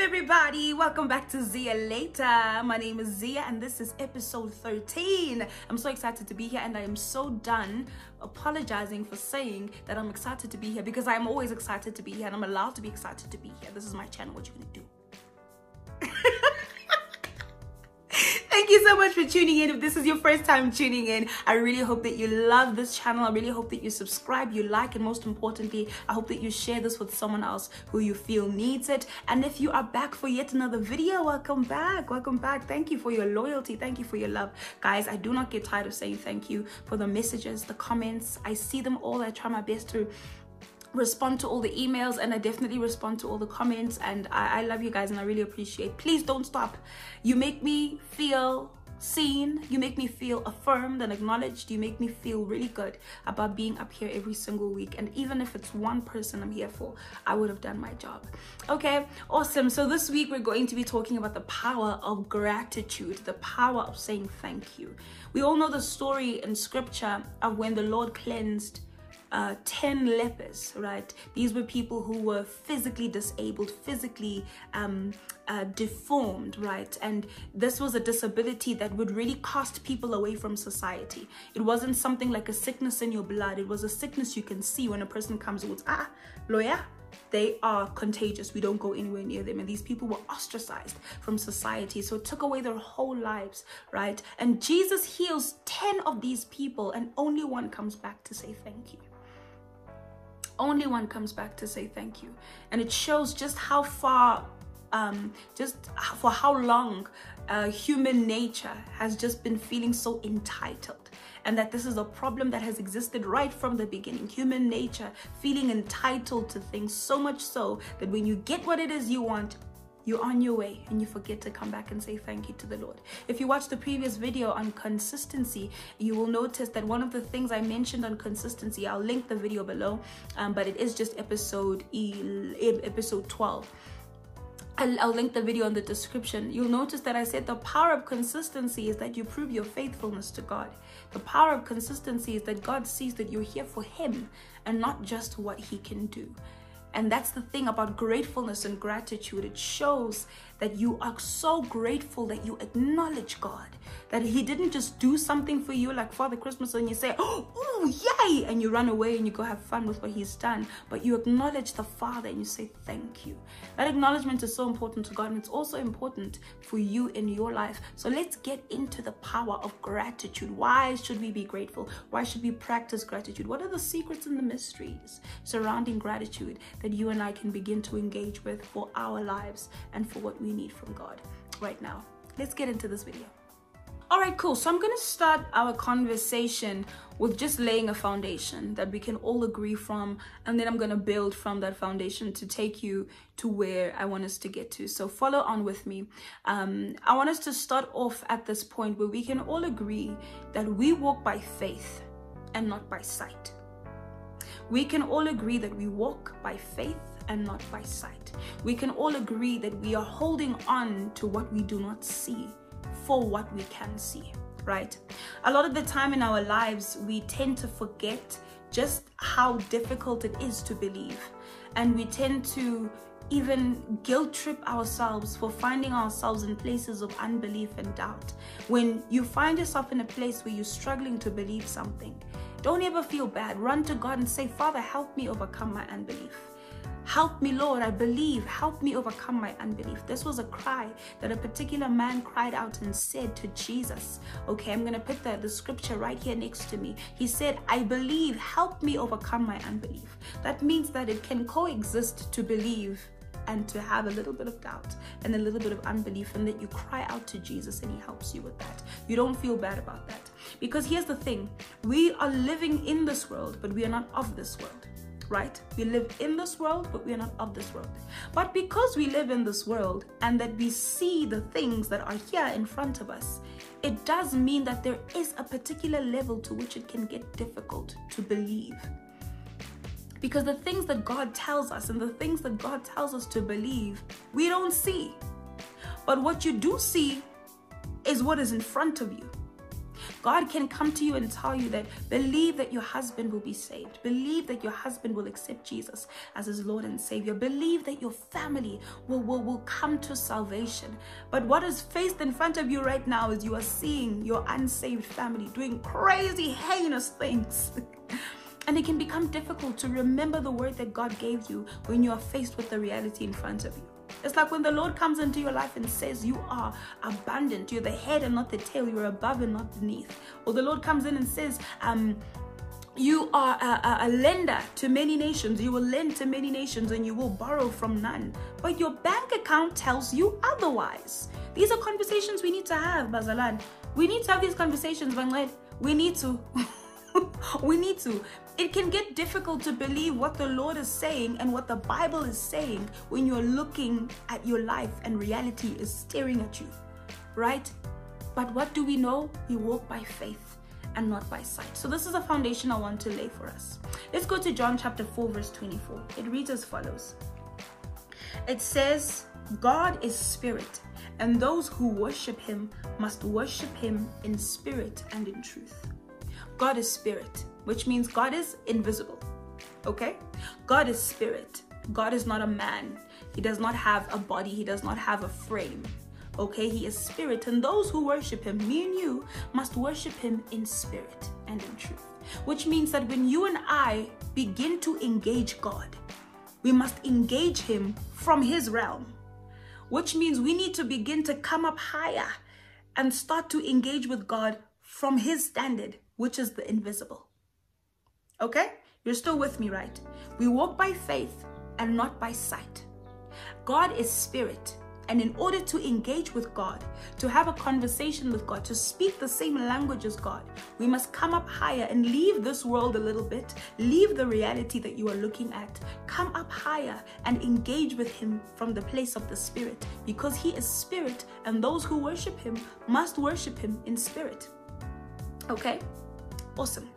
everybody? Welcome back to Ziya Later. My name is Ziya, and this is episode 13. I'm so excited to be here, and I am so done apologizing for saying that I'm excited to be here because I'm always excited to be here, and I'm allowed to be excited to be here. This is my channel. What you gonna do? Thank you so much for tuning in. If this is your first time tuning in, I really hope that you love this channel. I really hope that you subscribe, you like, and most importantly, I hope that you share this with someone else who you feel needs it. And if you are back for yet another video, welcome back. Welcome back. Thank you for your loyalty. Thank you for your love. Guys, I do not get tired of saying thank you for the messages, the comments. I see them all. I try my best to respond to all the emails and I definitely respond to all the comments and I, I, love you guys and I really appreciate please don't stop. You make me feel seen you make me feel affirmed and acknowledged you make me feel really good about being up here every single week and even if it's one person I'm here for I would have done my job. Okay awesome. So this week we're going to be talking about the power of gratitude the power of saying thank you. We all know the story in scripture of when the Lord cleansed uh, 10 lepers, right? These were people who were physically disabled, physically um, uh, deformed, right? And this was a disability that would really cast people away from society. It wasn't something like a sickness in your blood. It was a sickness you can see when a person comes with, ah, lawyer, they are contagious. We don't go anywhere near them. And these people were ostracized from society. So it took away their whole lives, right? And Jesus heals 10 of these people and only one comes back to say thank you only one comes back to say thank you. And it shows just how far, um, just for how long uh, human nature has just been feeling so entitled. And that this is a problem that has existed right from the beginning. Human nature feeling entitled to things so much so that when you get what it is you want, you're on your way and you forget to come back and say thank you to the Lord. If you watched the previous video on consistency, you will notice that one of the things I mentioned on consistency, I'll link the video below, um, but it is just episode, episode 12. I'll, I'll link the video in the description. You'll notice that I said the power of consistency is that you prove your faithfulness to God. The power of consistency is that God sees that you're here for Him and not just what He can do. And that's the thing about gratefulness and gratitude. It shows that you are so grateful that you acknowledge God. That He didn't just do something for you like Father Christmas and you say, oh, yay, and you run away and you go have fun with what He's done. But you acknowledge the Father and you say, thank you. That acknowledgement is so important to God and it's also important for you in your life. So let's get into the power of gratitude. Why should we be grateful? Why should we practice gratitude? What are the secrets and the mysteries surrounding gratitude that you and I can begin to engage with for our lives and for what we need from God right now. Let's get into this video. All right, cool. So I'm going to start our conversation with just laying a foundation that we can all agree from. And then I'm going to build from that foundation to take you to where I want us to get to. So follow on with me. Um, I want us to start off at this point where we can all agree that we walk by faith and not by sight. We can all agree that we walk by faith and not by sight. We can all agree that we are holding on to what we do not see for what we can see, right? A lot of the time in our lives, we tend to forget just how difficult it is to believe. And we tend to even guilt trip ourselves for finding ourselves in places of unbelief and doubt. When you find yourself in a place where you're struggling to believe something, don't ever feel bad. Run to God and say, Father, help me overcome my unbelief. Help me, Lord, I believe. Help me overcome my unbelief. This was a cry that a particular man cried out and said to Jesus. Okay, I'm going to put the, the scripture right here next to me. He said, I believe. Help me overcome my unbelief. That means that it can coexist to believe and to have a little bit of doubt and a little bit of unbelief, and that you cry out to Jesus and He helps you with that. You don't feel bad about that. Because here's the thing we are living in this world, but we are not of this world right? We live in this world, but we are not of this world. But because we live in this world and that we see the things that are here in front of us, it does mean that there is a particular level to which it can get difficult to believe. Because the things that God tells us and the things that God tells us to believe, we don't see. But what you do see is what is in front of you. God can come to you and tell you that believe that your husband will be saved. Believe that your husband will accept Jesus as his Lord and Savior. Believe that your family will, will, will come to salvation. But what is faced in front of you right now is you are seeing your unsaved family doing crazy, heinous things. And it can become difficult to remember the word that God gave you when you are faced with the reality in front of you. It's like when the Lord comes into your life and says, You are abundant, you're the head and not the tail, you're above and not beneath. Or the Lord comes in and says, um, you are a, a, lender to many nations. You will lend to many nations and you will borrow from none. But your bank account tells you otherwise. These are conversations we need to have, Bazalan. We need to have these conversations, Bangladesh. We need to. we need to. It can get difficult to believe what the Lord is saying and what the Bible is saying when you're looking at your life and reality is staring at you, right? But what do we know? We walk by faith and not by sight. So, this is a foundation I want to lay for us. Let's go to John chapter 4, verse 24. It reads as follows It says, God is spirit, and those who worship him must worship him in spirit and in truth. God is spirit, which means God is invisible. Okay? God is spirit. God is not a man. He does not have a body. He does not have a frame. Okay? He is spirit. And those who worship him, me and you, must worship him in spirit and in truth. Which means that when you and I begin to engage God, we must engage him from his realm. Which means we need to begin to come up higher and start to engage with God from his standard which is the invisible. Okay? You're still with me, right? We walk by faith and not by sight. God is spirit. And in order to engage with God, to have a conversation with God, to speak the same language as God, we must come up higher and leave this world a little bit, leave the reality that you are looking at, come up higher and engage with Him from the place of the Spirit because He is spirit and those who worship Him must worship Him in spirit. Okay? Awesome.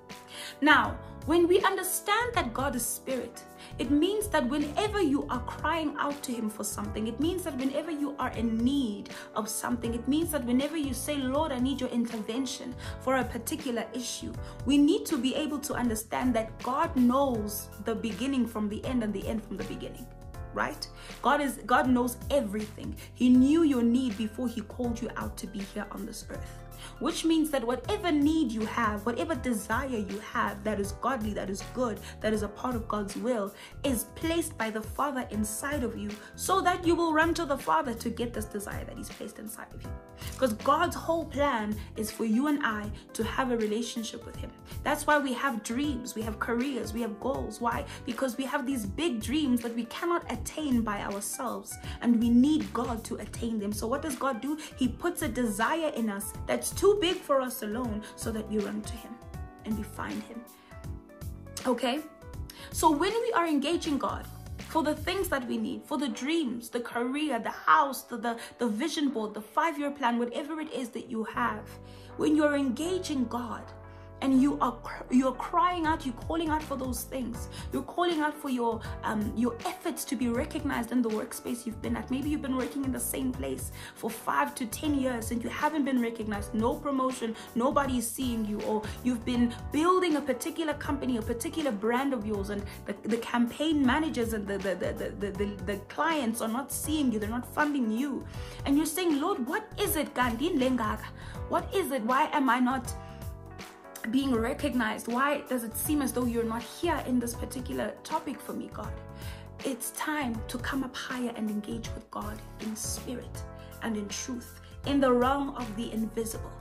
Now, when we understand that God is spirit, it means that whenever you are crying out to Him for something, it means that whenever you are in need of something, it means that whenever you say, Lord, I need your intervention for a particular issue, we need to be able to understand that God knows the beginning from the end and the end from the beginning right? God is god knows everything. He knew your need before he called you out to be here on this earth which means that whatever need you have, whatever desire you have that is godly, that is good, that is a part of God's will, is placed by the Father inside of you so that you will run to the Father to get this desire that He's placed inside of you. Because God's whole plan is for you and I to have a relationship with Him. That's why we have dreams, we have careers, we have goals. Why? Because we have these big dreams that we cannot attain by ourselves and we need God to attain them. So, what does God do? He puts a desire in us that's too big for us alone so that we run to him and we find him. Okay? So when we are engaging God for the things that we need, for the dreams, the career, the house, the, the, the vision board, the five-year plan, whatever it is that you have, when you're engaging God, and you are you're crying out you're calling out for those things. You're calling out for your um your efforts to be recognized in the workspace you've been at. Maybe you've been working in the same place for five to ten years and you haven't been recognized. No promotion. Nobody is seeing you or you've been building a particular company a particular brand of yours and the, the campaign managers and the the, the, the, the, the clients are not seeing you. They're not funding you. And you're saying lord what is it gandin lengaga what is it? Why am i not being recognized? Why does it seem as though you're not here in this particular topic for me, God? It's time to come up higher and engage with God in spirit and in truth, in the realm of the invisible.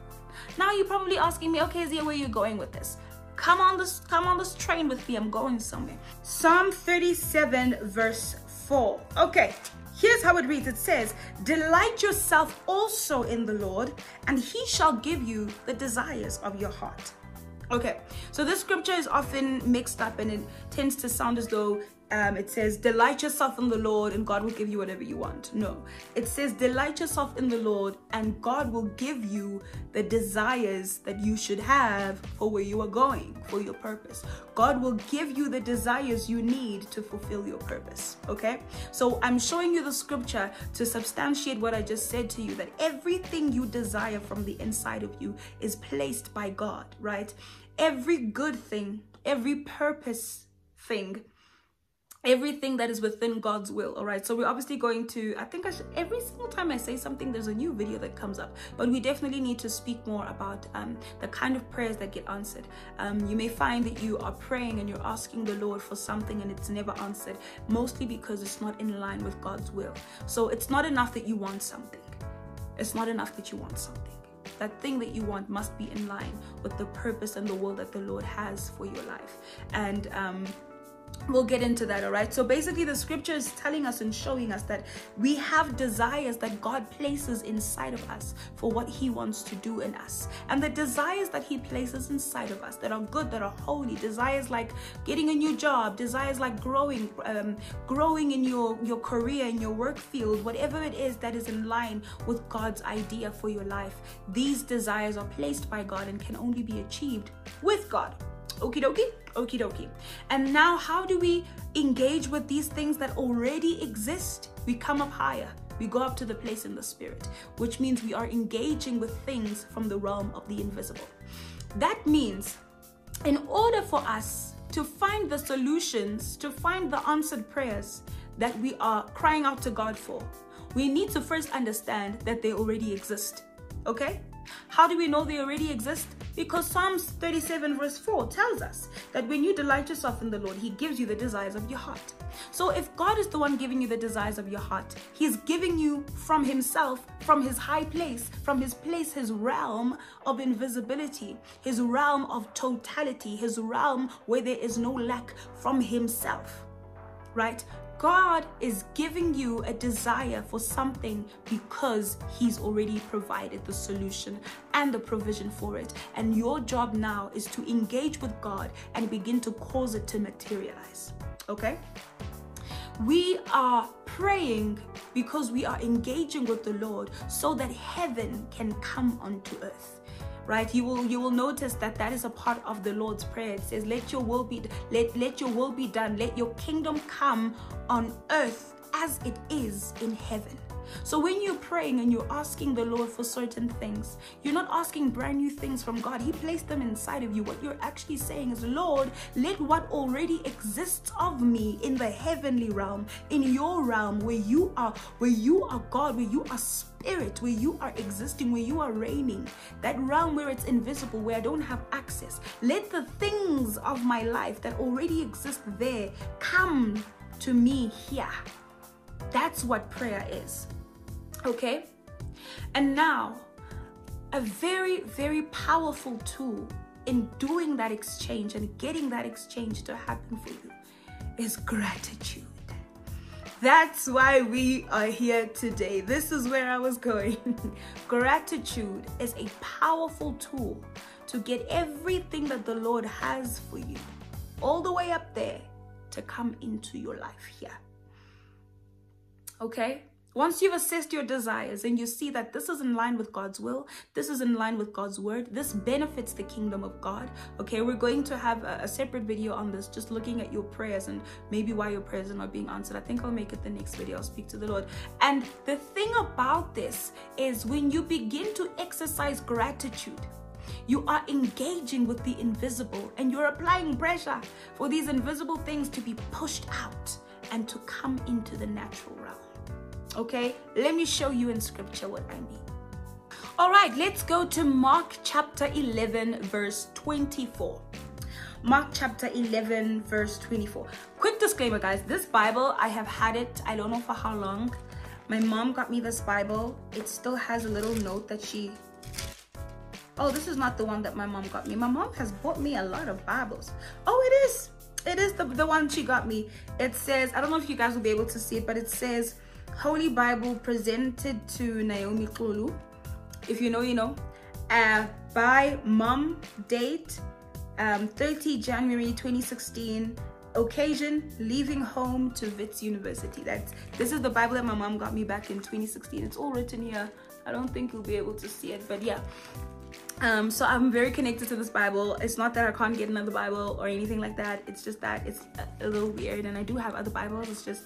Now you're probably asking me, okay, Ziya, where are you going with this? Come on this, come on this train with me. I'm going somewhere. Psalm 37, verse 4. Okay, Here's how it reads it says, Delight yourself also in the Lord, and he shall give you the desires of your heart. Okay, so this scripture is often mixed up and it tends to sound as though um, it says, Delight yourself in the Lord and God will give you whatever you want. No, it says, Delight yourself in the Lord and God will give you the desires that you should have for where you are going, for your purpose. God will give you the desires you need to fulfill your purpose. Okay, so I'm showing you the scripture to substantiate what I just said to you that everything you desire from the inside of you is placed by God, right? Every good thing, every purpose thing everything that is within God's will. All right. So we're obviously going to, I think I should, every single time I say something, there's a new video that comes up. But we definitely need to speak more about um, the kind of prayers that get answered. Um, you may find that you are praying and you're asking the Lord for something and it's never answered, mostly because it's not in line with God's will. So it's not enough that you want something. It's not enough that you want something. That thing that you want must be in line with the purpose and the will that the Lord has for your life. And um, we'll get into that all right? So basically the scripture is telling us and showing us that we have desires that god places inside of us for what he wants to do in us. And the desires that he places inside of us that are good that are holy desires like getting a new job desires like growing um, growing in your your career in your work field whatever it is that is in line with god's idea for your life these desires are placed by god and can only be achieved with god Okie dokie, okie dokie. And now, how do we engage with these things that already exist? We come up higher. We go up to the place in the spirit, which means we are engaging with things from the realm of the invisible. That means, in order for us to find the solutions, to find the answered prayers that we are crying out to God for, we need to first understand that they already exist. Okay? How do we know they already exist? Because Psalms 37 verse 4 tells us that when you delight yourself in the Lord, He gives you the desires of your heart. So if God is the one giving you the desires of your heart, He's giving you from Himself, from His high place, from His place, His realm of invisibility, His realm of totality, His realm where there is no lack from Himself. Right? God is giving you a desire for something because He's already provided the solution and the provision for it. And your job now is to engage with God and begin to cause it to materialize. Okay? We are praying because we are engaging with the Lord so that heaven can come onto earth right? You will you will notice that that is a part of the lord's prayer. It says let your will be let let your will be done. Let your kingdom come on earth as it is in heaven so when you're praying and you're asking the Lord for certain things, you're not asking brand new things from God. He placed them inside of you. What you're actually saying is, Lord, let what already exists of me in the heavenly realm, in your realm where you are, where you are God, where you are spirit, where you are existing, where you are reigning, that realm where it's invisible, where I don't have access. Let the things of my life that already exist there come to me here. That's what prayer is. Okay? And now, a very, very powerful tool in doing that exchange and getting that exchange to happen for you is gratitude. That's why we are here today. This is where I was going. Gratitude is a powerful tool to get everything that the Lord has for you, all the way up there, to come into your life here. Okay? Once you've assessed your desires and you see that this is in line with God's will, this is in line with God's word, this benefits the kingdom of God. Okay, we're going to have a, a, separate video on this, just looking at your prayers and maybe why your prayers are not being answered. I think I'll make it the next video. I'll speak to the Lord. And the thing about this is when you begin to exercise gratitude, you are engaging with the invisible and you're applying pressure for these invisible things to be pushed out and to come into the natural realm. Okay, let me show you in scripture what I mean. All right, let's go to Mark chapter 11, verse 24. Mark chapter 11, verse 24. Quick disclaimer, guys this Bible, I have had it, I don't know for how long. My mom got me this Bible. It still has a little note that she. Oh, this is not the one that my mom got me. My mom has bought me a lot of Bibles. Oh, it is. It is the, the one she got me. It says, I don't know if you guys will be able to see it, but it says, Holy Bible presented to Naomi Xulu. If you know, you know. Uh, by mom, date um, 30 January 2016. occasion leaving home to Wits University. That's this is the Bible that my mom got me back in 2016. It's all written here. I don't think you'll be able to see it, but yeah. Um, so I'm very connected to this Bible. It's not that I can't get another Bible or anything like that. It's just that it's a little weird, and I do have other Bibles. It's just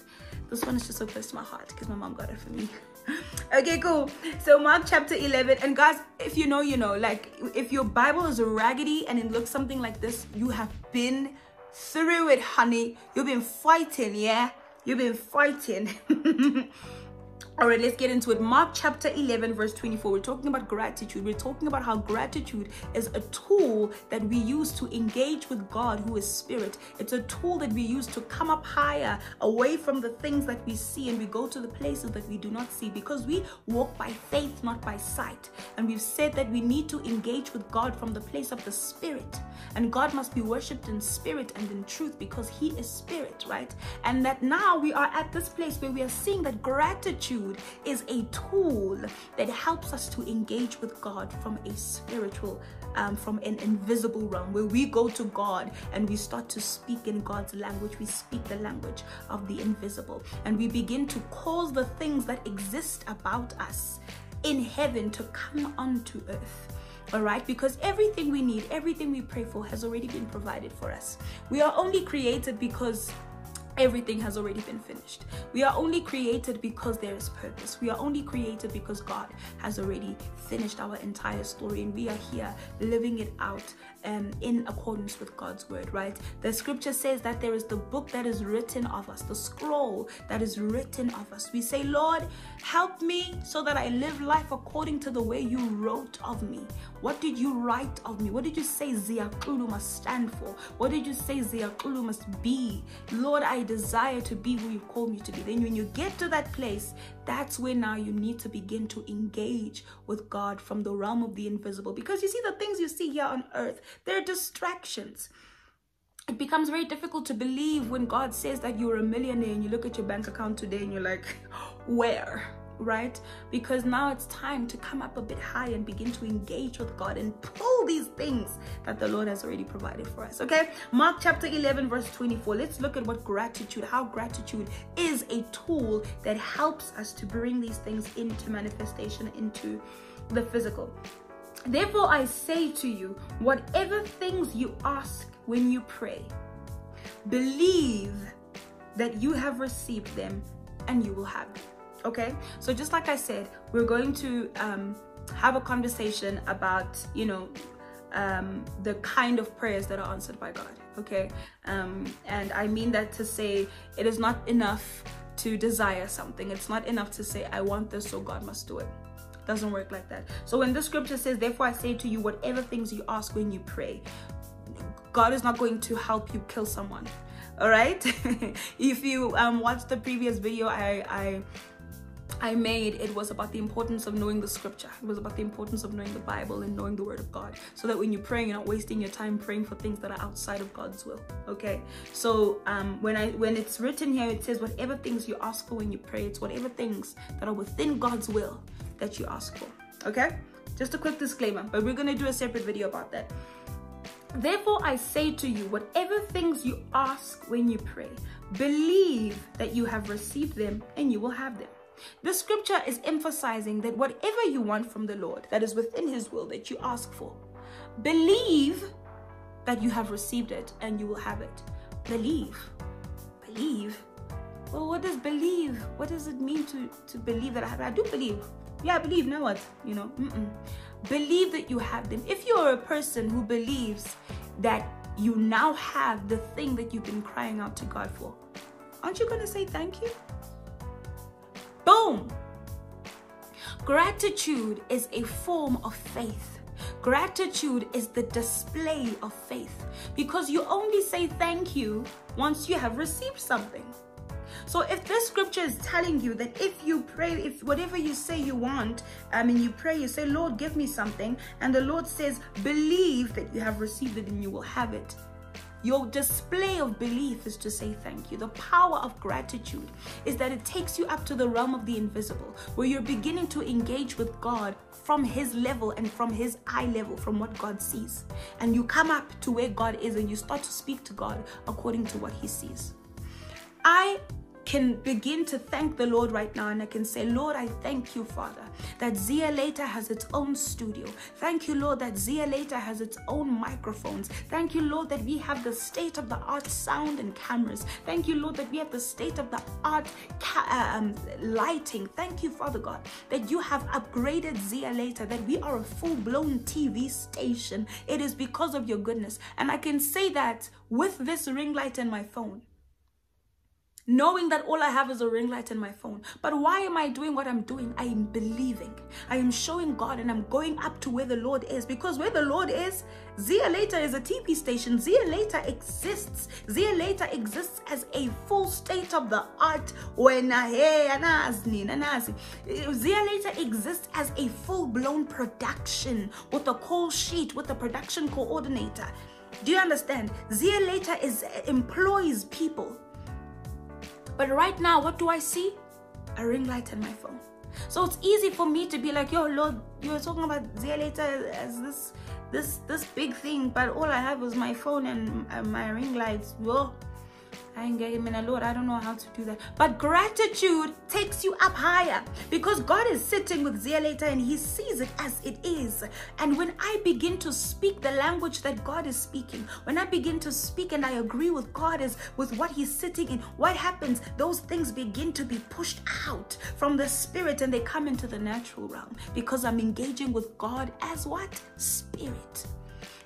this one is just so close to my heart because my mom got it for me. okay, cool. So Mark chapter 11, and guys, if you know, you know. Like if your Bible is raggedy and it looks something like this, you have been through it, honey. You've been fighting, yeah. You've been fighting. All right, let's get into it. Mark chapter 11, verse 24. We're talking about gratitude. We're talking about how gratitude is a tool that we use to engage with God, who is spirit. It's a tool that we use to come up higher, away from the things that we see, and we go to the places that we do not see because we walk by faith, not by sight. And we've said that we need to engage with God from the place of the spirit. And God must be worshipped in spirit and in truth because He is spirit, right? And that now we are at this place where we are seeing that gratitude gratitude is a tool that helps us to engage with God from a spiritual, um, from an invisible realm, where we go to God and we start to speak in God's language. We speak the language of the invisible, and we begin to cause the things that exist about us in heaven to come onto earth. All right? Because everything we need everything we pray for has already been provided for us. We are only created because everything has already been finished. We are only created because there is purpose. We are only created because God has already finished our entire story and we are here living it out um, in accordance with God's word, right? The scripture says that there is the book that is written of us, the scroll that is written of us. We say, Lord, help me so that I live life according to the way you wrote of me. What did you write of me? What did you say Ziya Xulu must stand for? What did you say Ziya Xulu must be? Lord, I desire to be who you called me to be. Then when you get to that place, that's where now you need to begin to engage with God from the realm of the invisible. Because you see, the things you see here on earth, they're distractions. It becomes very difficult to believe when God says that you're a millionaire and you look at your bank account today and you're like, where? right? Because now it's time to come up a bit high and begin to engage with God and pull these things that the Lord has already provided for us, okay? Mark chapter 11, verse 24. Let's look at what gratitude, how gratitude is a tool that helps us to bring these things into manifestation, into the physical. Therefore, I say to you, whatever things you ask when you pray, believe that you have received them and you will have them okay? So just like i said we're going to um, have a conversation about you know um, the kind of prayers that are answered by god okay? Um, and i mean that to say it is not enough to desire something. It's not enough to say i want this so god must do it. Doesn't work like that. So when the scripture says therefore i say to you whatever things you ask when you pray god is not going to help you kill someone all right if you um watched the previous video i i I made, it was about the importance of knowing the scripture. It was about the importance of knowing the Bible and knowing the word of God. So that when you're praying, you're not wasting your time praying for things that are outside of God's will. Okay. So um, when I when it's written here, it says whatever things you ask for when you pray, it's whatever things that are within God's will that you ask for. Okay? Just a quick disclaimer, but we're gonna do a separate video about that. Therefore, I say to you, whatever things you ask when you pray, believe that you have received them and you will have them. The scripture is emphasizing that whatever you want from the Lord that is within his will that you ask for, believe that you have received it and you will have it. Believe. Believe. Well, what does believe? What does it mean to, to believe that I have it? I do believe. Yeah, I believe. Now what? You know, mm -mm. Believe that you have them. If you're a person who believes that you now have the thing that you've been crying out to God for, aren't you going to say thank you? Boom! Gratitude is a form of faith. Gratitude is the display of faith because you only say thank you once you have received something. So if this scripture is telling you that if you pray, if whatever you say you want, I mean, you pray, you say, Lord, give me something, and the Lord says, believe that you have received it and you will have it, your display of belief is to say thank you. The power of gratitude is that it takes you up to the realm of the invisible, where you're beginning to engage with God from His level and from His eye level, from what God sees. And you come up to where God is and you start to speak to God according to what He sees. I can begin to thank the Lord right now and I can say, Lord, I thank you, Father, that Ziya Later has its own studio. Thank you, Lord, that Ziya Later has its own microphones. Thank you, Lord, that we have the state of the art sound and cameras. Thank you, Lord, that we have the state of the art um, lighting. Thank you, Father God, that you have upgraded Ziya Later, that we are a full blown TV station. It is because of your goodness. And I can say that with this ring light and my phone knowing that all I have is a ring light and my phone. But why am I doing what I'm doing? I am believing. I am showing God and I'm going up to where the Lord is because where the Lord is, Ziya Later is a TP station. Ziya Later exists. Ziya Later exists as a full state of the art. Ziya Later exists as a full blown production with a call sheet, with a production coordinator. Do you understand? Ziya Later is employs people but right now, what do I see? A ring light on my phone. So it's easy for me to be like, yo, Lord, you're talking about Ziya Later as this this this big thing, but all I have is my phone and, my ring lights. Well, I ain't getting in a Lord. I don't know how to do that. But gratitude takes you up higher because God is sitting with Ziya Later and he sees it as it is. And when I begin to speak the language that God is speaking, when I begin to speak and I agree with God as with what he's sitting in, what happens? Those things begin to be pushed out from the spirit and they come into the natural realm because I'm engaging with God as what? Spirit.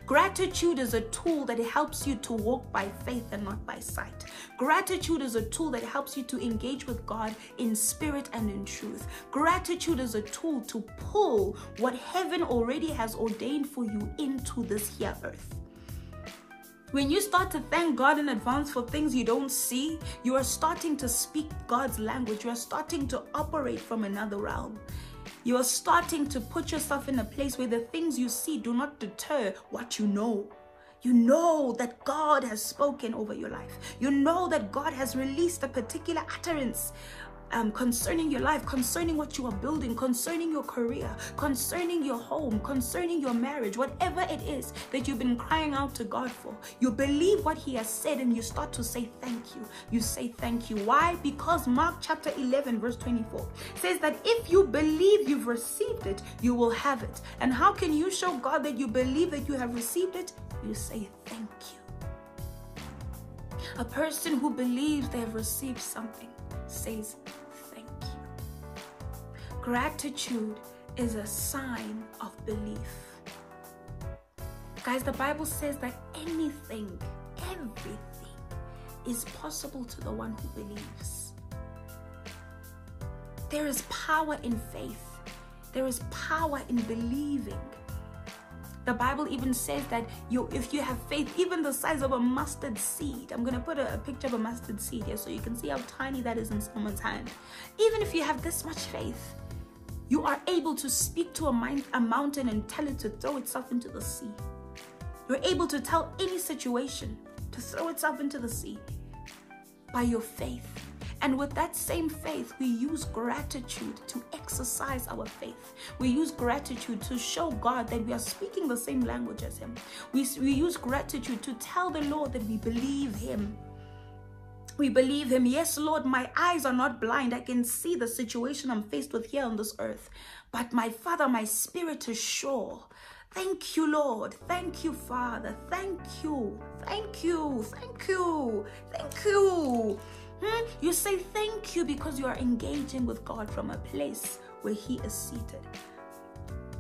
Gratitude is a tool that helps you to walk by faith and not by sight. Gratitude is a tool that helps you to engage with God in spirit and in truth. Gratitude is a tool to pull what heaven already has ordained for you into this here earth. When you start to thank God in advance for things you don't see, you are starting to speak God's language. You are starting to operate from another realm. You are starting to put yourself in a place where the things you see do not deter what you know. You know that God has spoken over your life. You know that God has released a particular utterance um, concerning your life, concerning what you are building, concerning your career, concerning your home, concerning your marriage, whatever it is that you've been crying out to God for. You believe what He has said and you start to say thank you. You say thank you. Why? Because Mark chapter 11, verse 24 says that if you believe you've received it, you will have it. And how can you show God that you believe that you have received it? You say thank you. A person who believes they have received something says thank you. Gratitude is a sign of belief. Guys, the Bible says that anything, everything is possible to the one who believes. There is power in faith, there is power in believing. The Bible even says that you, if you have faith, even the size of a mustard seed, I'm going to put a, a, picture of a mustard seed here so you can see how tiny that is in someone's hand. Even if you have this much faith, you are able to speak to a, mind, a mountain and tell it to throw itself into the sea. You're able to tell any situation to throw itself into the sea by your faith. And with that same faith, we use gratitude to exercise our faith. We use gratitude to show God that we are speaking the same language as Him. We, we use gratitude to tell the Lord that we believe Him we believe him. Yes, Lord, my eyes are not blind. I can see the situation I'm faced with here on this earth. But my Father, my spirit is sure. Thank you, Lord. Thank you, Father. Thank you. Thank you. Thank you. Thank you. Hmm? You say thank you because you are engaging with God from a place where He is seated.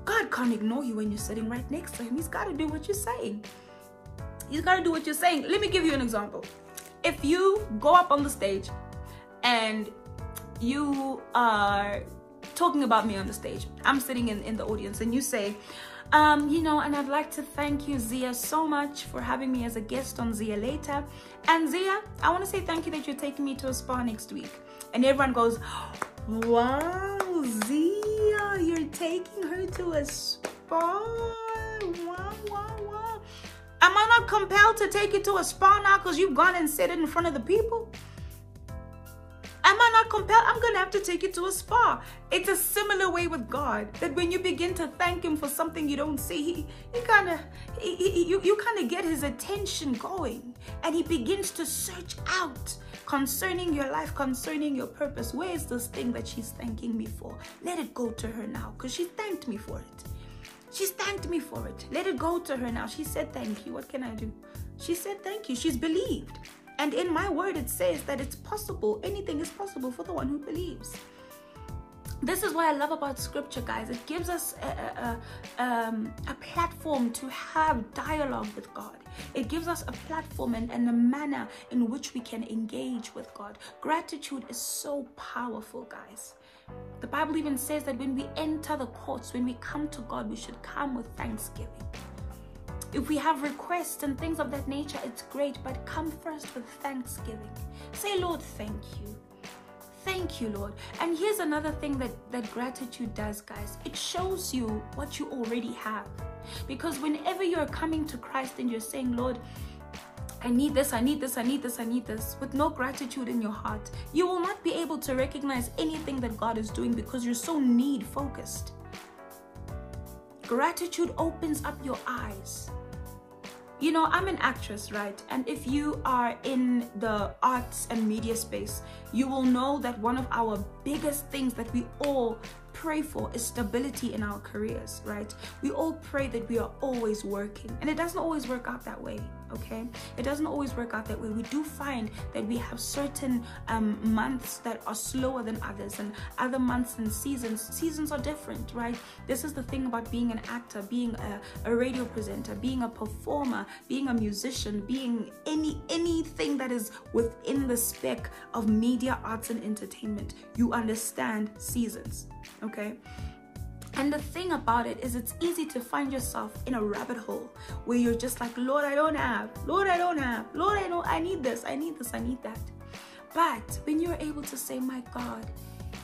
God can't ignore you when you're sitting right next to Him. He's got to do what you're saying. He's got to do what you're saying. Let me give you an example if you go up on the stage and you are talking about me on the stage, I'm sitting in, in the audience and you say, um, you know, and I'd like to thank you, Ziya, so much for having me as a guest on Ziya Later. And Ziya, I want to say thank you that you're taking me to a spa next week. And everyone goes, wow, Ziya, you're taking her to a spa. Wow, wow, wow. Am I not compelled to take you to a spa now because you've gone and said it in front of the people? Am I not compelled? I'm going to have to take you to a spa. It's a similar way with God that when you begin to thank Him for something you don't see, He, he kind of, he, he, you, you kind of get His attention going and He begins to search out concerning your life, concerning your purpose. Where is this thing that she's thanking me for? Let it go to her now because she thanked me for it. She's thanked me for it. Let it go to her now. She said, Thank you. What can I do? She said, Thank you. She's believed. And in my word, it says that it's possible. Anything is possible for the one who believes. This is what I love about scripture, guys. It gives us a, a, um, a platform to have dialogue with God. It gives us a platform and, and a manner in which we can engage with God. Gratitude is so powerful, guys. The Bible even says that when we enter the courts, when we come to God, we should come with thanksgiving. If we have requests and things of that nature, it's great, but come first with thanksgiving. Say, Lord, thank you. Thank you, Lord. And here's another thing that, that gratitude does, guys it shows you what you already have. Because whenever you're coming to Christ and you're saying, Lord, I need this, I need this, I need this, I need this, with no gratitude in your heart, you will not be able to recognize anything that God is doing because you're so need focused. Gratitude opens up your eyes. You know, I'm an actress, right? And if you are in the arts and media space, you will know that one of our biggest things that we all pray for is stability in our careers, right? We all pray that we are always working, and it doesn't always work out that way, okay? It doesn't always work out that way. We do find that we have certain um, months that are slower than others, and other months and seasons. Seasons are different, right? This is the thing about being an actor, being a, a radio presenter, being a performer, being a musician, being any anything that is within the spec of media, arts, and entertainment. You understand seasons okay? And the thing about it is, it's easy to find yourself in a rabbit hole where you're just like, Lord, I don't have, Lord, I don't have, Lord, I know, I need this, I need this, I need that. But when you're able to say, My God,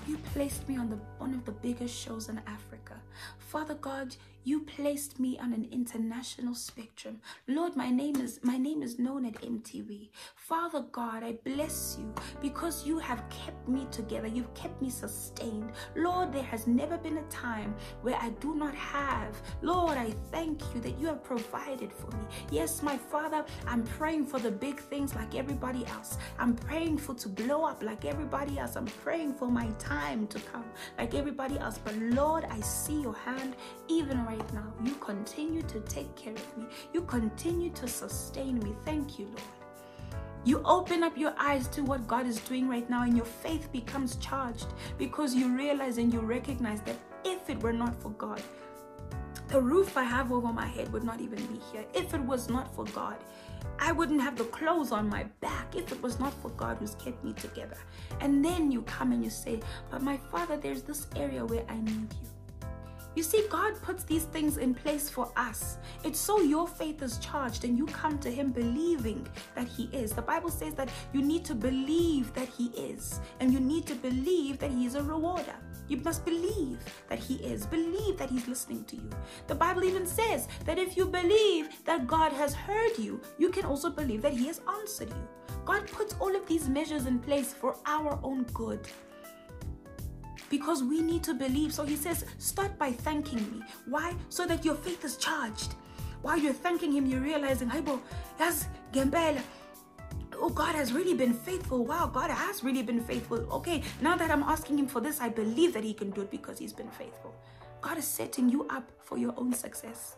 you placed me on the one of the biggest shows in Africa. Father God, you placed me on an international spectrum. Lord, my name is my name is known at MTV. Father God, I bless you because you have kept me together. You've kept me sustained. Lord, there has never been a time where I do not have. Lord, I thank you that you have provided for me. Yes, my Father, I'm praying for the big things like everybody else. I'm praying for to blow up like everybody else. I'm praying for my time to come like everybody else. But Lord, I see your hand even right right now. You continue to take care of me. You continue to sustain me. Thank you, Lord. You open up your eyes to what God is doing right now, and your faith becomes charged because you realize and you recognize that if it were not for God, the roof I have over my head would not even be here. If it was not for God, I wouldn't have the clothes on my back if it was not for God who's kept me together. And then you come and you say, But my Father, there's this area where I need you. You see, God puts these things in place for us. It's so your faith is charged and you come to Him believing that He is. The Bible says that you need to believe that He is, and you need to believe that He is a rewarder. You must believe that He is, believe that He's listening to you. The Bible even says that if you believe that God has heard you, you can also believe that He has answered you. God puts all of these measures in place for our own good because we need to believe. So he says, start by thanking me. Why? So that your faith is charged. While you're thanking him, you're realizing, hey, bro, yes, Gembele. Oh, God has really been faithful. Wow, God has really been faithful. Okay, now that I'm asking him for this, I believe that he can do it because he's been faithful. God is setting you up for your own success.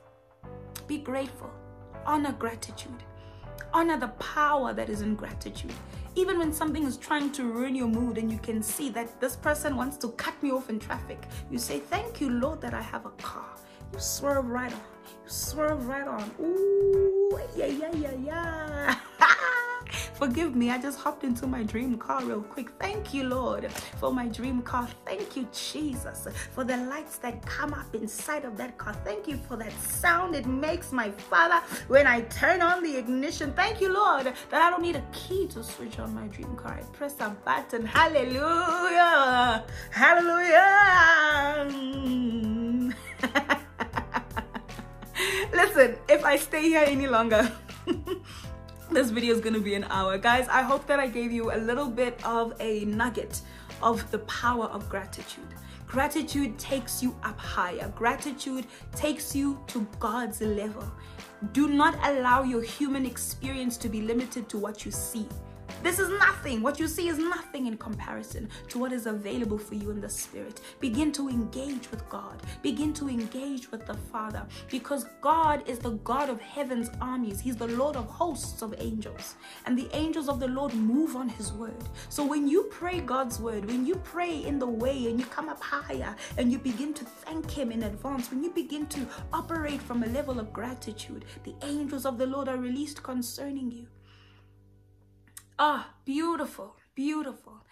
Be grateful. Honor gratitude. Honor the power that is in gratitude. Even when something is trying to ruin your mood and you can see that this person wants to cut me off in traffic, you say, Thank you, Lord, that I have a car. You swerve right on. You swerve right on. Ooh, yeah, yeah, yeah, yeah. Forgive me, I just hopped into my dream car real quick. Thank you, Lord, for my dream car. Thank you, Jesus, for the lights that come up inside of that car. Thank you for that sound it makes, my Father, when I turn on the ignition. Thank you, Lord, that I don't need a key to switch on my dream car. I press a button. Hallelujah! Hallelujah! listen if i stay here any longer this video is gonna be an hour. Guys i hope that i gave you a little bit of a nugget of the power of gratitude. Gratitude takes you up higher. Gratitude takes you to god's level. Do not allow your human experience to be limited to what you see this is nothing. What you see is nothing in comparison to what is available for you in the Spirit. Begin to engage with God. Begin to engage with the Father because God is the God of heaven's armies. He's the Lord of hosts of angels. And the angels of the Lord move on His word. So when you pray God's word, when you pray in the way and you come up higher and you begin to thank Him in advance, when you begin to operate from a level of gratitude, the angels of the Lord are released concerning you. Ah, beautiful, beautiful,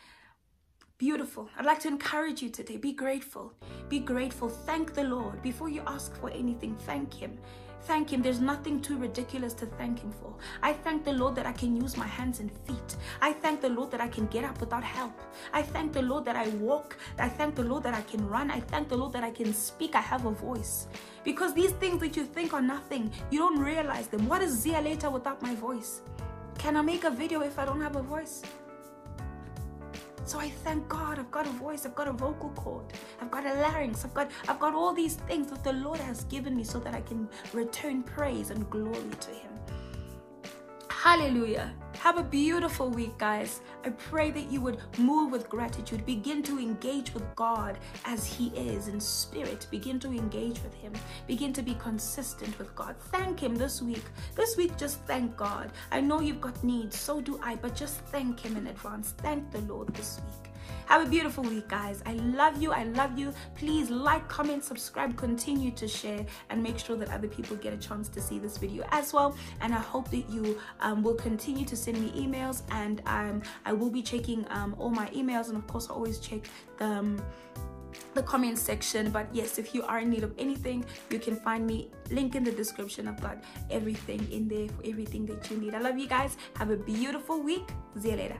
beautiful. I'd like to encourage you today. Be grateful. Be grateful. Thank the Lord. Before you ask for anything, thank Him. Thank Him. There's nothing too ridiculous to thank Him for. I thank the Lord that I can use my hands and feet. I thank the Lord that I can get up without help. I thank the Lord that I walk. I thank the Lord that I can run. I thank the Lord that I can speak. I have a voice. Because these things that you think are nothing, you don't realize them. What is Ziya later without my voice? Can I make a video if I don't have a voice? So I thank God I've got a voice, I've got a vocal cord, I've got a larynx, I've got I've got all these things that the Lord has given me so that I can return praise and glory to him. Hallelujah. Have a beautiful week, guys. I pray that you would move with gratitude. Begin to engage with God as He is in spirit. Begin to engage with Him. Begin to be consistent with God. Thank Him this week. This week, just thank God. I know you've got needs, so do I, but just thank Him in advance. Thank the Lord this week. Have a beautiful week, guys. I love you. I love you. Please like, comment, subscribe, continue to share, and make sure that other people get a chance to see this video as well. And I hope that you um, will continue to send me emails, and um, I will be checking um, all my emails. And of course, I always check the um, the comment section but yes if you are in need of anything you can find me link in the description i've got everything in there for everything that you need i love you guys have a beautiful week see you later